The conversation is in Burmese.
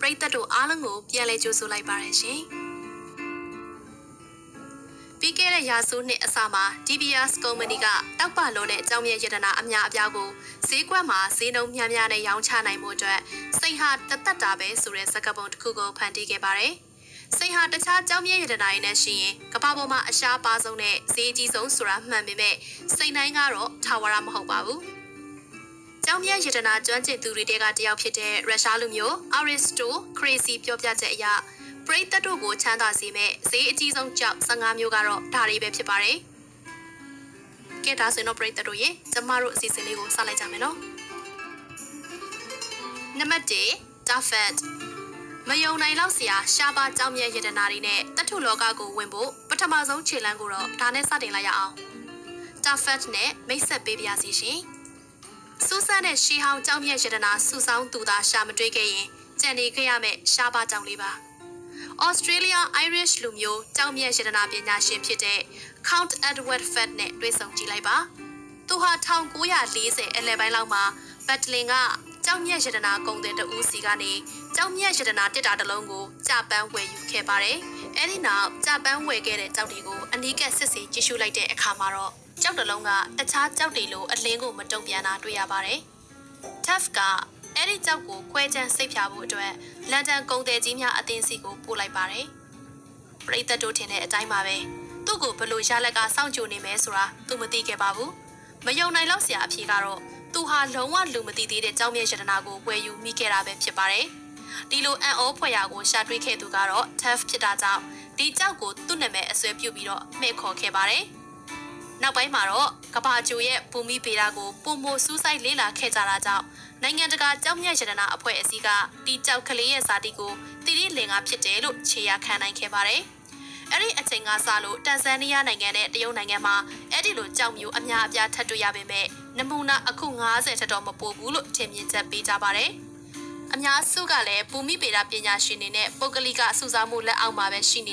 ပရိသတ်တို့အားလုံးကိုပြန်လည်ကြိုဆိုလိုက်ပါရရှင်။ပြီးခဲ့တဲ့ရာစုနှစ်အစမှာ DBS ကုမ္ပဏီကတောက်ပလုံးနဲ့ကြောင်မြဲရတနာအများအပြားကိုဈေးကွက်မှာဈေးနှုန်းများများနဲ့ရောင်းချနိုင်မှုအတွက်စိတ်ဟာတသက်တာပဲဆိုတဲ့စကားပုံတစ်ခုကိုဖန်တီးခဲ့ပါတယ်။စိတ်ဟာတခြားကြောင်မြဲရတနာတွေနဲ့ရှိရင်ကမ္ဘာပေါ်မှာအရှားပါဆုံးနဲ့ဈေးကြီးဆုံးဆိုတာမှန်ပေမဲ့စိတ်နိုင်ကတော့ထာဝရမဟုတ်ပါဘူး။ ကျောင်းမြတ်ရတနာကျွမ်းကျင်သူတွေတဲကတယောက်ဖြစ်တဲ့ရုရှားလူမျိုး Aristo Crazy ပြောပြချက်အရပရိသတ်တို့ကိုချမ်းသာစေမဲ့ဈေးအကြီးဆုံးကြောက်15မျိုးကတော့ဒါတွေပဲဖြစ်ပါတယ်။ကဲဒါဆိုရင်တော့ပရိသတ်တို့ရေကျမတို့အစီအစဉ်လေးကိုစလိုက်ကြမယ်နော်။နံပါတ်1 Daffet မယုံနိုင်လောက်စရာရှားပါကြောင်းမြတ်ရတနာတွေနဲ့တထုလောကကိုဝင်ဖို့ပထမဆုံးခြေလှမ်းကိုတော့ဒါနဲ့စတင်လိုက်ရအောင်။ Daffet နဲ့မိတ်ဆက်ပေးပါစီရှင်။ စူးစမ်းတဲ့ရှီဟောင်းကြောင်မြတ်ရတနာစူဆောင်းသူသာရှာမတွေ့ခဲ့ရင်ကြံနေခဲ့ရမယ့်ရှားပါကြောင်လေးပါ။ Australia Irish လူမျိုးကြောင်မြတ်ရတနာပညာရှင်ဖြစ်တဲ့ Count Edward Fett နဲ့တွေ့ဆုံကြည့်လိုက်ပါ။သူဟာ1940အလယ်ပိုင်းလောက်မှာဘတ်တလင်ကကြောင်မြတ်ရတနာကုံတဲ့တူးစီကနေကြောင်မြတ်ရတနာတစ်တာတစ်လုံးကိုကြပန်းဝယ်ယူခဲ့ပါတယ်။အဲဒီနောက်ကြပန်းဝယ်ခဲ့တဲ့ကြောက်တွေကိုအနီးကပ်စစ်ဆေးကြည့်ရှုလိုက်တဲ့အခါမှာတော့ ကြောက်တလုံးကတခြားကြောက်တွေလိုအလင်းကိုမတုံ့ပြန်တာတွေ့ရပါတယ်။ Tuff ကအဲ့ဒီကြောက်ကိုခွဲချမ်းစိတ်ဖြာဖို့အတွက်လန်ဒန်ကုန်သည်ကြီးများအသင်းစီကိုပို့လိုက်ပါတယ်။ပရိသတ်တို့ထင်တဲ့အတိုင်းပါပဲ။သူ့ကိုဘလို့ရလက်ကစောင့်ကြိုနေမယ်ဆိုတာသူမသိခဲ့ပါဘူး။မယုံနိုင်လောက်စရာအဖြေကတော့သူဟာလုံးဝလူမသိသေးတဲ့ကြောင်းမြတ်ရတနာကိုဝယ်ယူမိခဲ့တာပဲဖြစ်ပါတယ်။ဒီလိုအံ့ဩဖွယ်ရာကိုရှာတွေ့ခဲ့သူကတော့ Tuff ဖြစ်တာကြောင့်ဒီကြောက်ကိုသူ့နာမည်အစွဲပြုပြီးတော့မှဲ့ခေါ်ခဲ့ပါတယ်။ နောက်ပိုင်းမှာတော့ကဘာကျိုရဲ့ဘူမိပေတာကိုပုံမိုစူးစိုက်လေးလာခဲ့ကြတာကြောင့်နိုင်ငံတကာကြောက်မြတ်ရတနာအဖွဲ့အစည်းကဒီကြောက်ကလေးရဲ့ဇာတိကိုတိတိလင်ကဖြစ်တယ်လို့ခြေရခံနိုင်ခဲ့ပါတယ်။အဲ့ဒီအချိန်ကစလို့တန်ဇန်နီးယားနိုင်ငံနဲ့တရုတ်နိုင်ငံမှာအဲ့ဒီလိုကြောက်မျိုးအများအပြားထပ်တွေ့ရပေမဲ့နမူနာအခု90ထက်တော့မပိုဘူးလို့ထင်မြင်ချက်ပေးကြပါတယ်။အများစုကလည်းဘူမိပေတာပညာရှင်တွေနဲ့ပုဂ္ဂလိကအစုစားမှုလက်အောက်မှာပဲရှိနေ